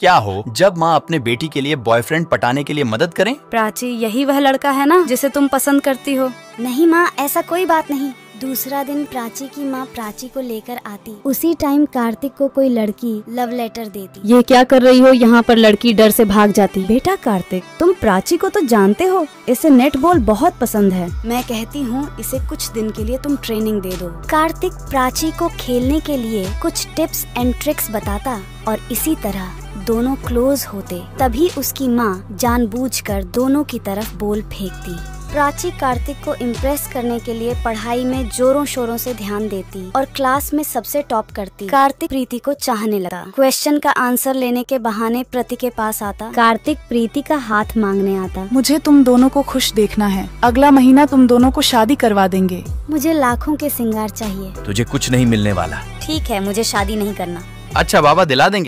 क्या हो? जब माँ अपने बेटी के लिए बॉयफ्रेंड पटाने के लिए मदद करें? प्राची, यही वह लड़का है ना, जिसे तुम पसंद करती हो। नहीं माँ, ऐसा कोई बात नहीं। दूसरा दिन प्राची की माँ प्राची को लेकर आती। उसी टाइम कार्तिक को कोई लड़की लव लेटर देती। ये क्या कर रही हो? यहाँ पर लड़की डर से भाग जाती। बेटा कार्तिक तुम प्राची को तो जानते हो इसे नेट बॉल बहुत पसंद है। मैं कहती हूँ इसे कुछ दिन के लिए तुम ट्रेनिंग दे दो। कार्तिक प्राची को खेलने के लिए कुछ टिप्स एंड ट्रिक्स बताता और इसी तरह दोनों क्लोज होते। तभी उसकी माँ जानबूझकर दोनों की तरफ़ बोल फेंकती। प्राची कार्तिक को इम्प्रेस करने के लिए पढ़ाई में जोरों शोरों से ध्यान देती और क्लास में सबसे टॉप करती। कार्तिक प्रीति को चाहने लगा। क्वेश्चन का आंसर लेने के बहाने प्रति के पास आता। कार्तिक प्रीति का हाथ मांगने आता। मुझे तुम दोनों को खुश देखना है। अगला महीना तुम दोनों को शादी करवा देंगे। मुझे लाखों के सिंगार चाहिए। तुझे कुछ नहीं मिलने वाला। ठीक है मुझे शादी नहीं करना। अच्छा बाबा दिला देंगे।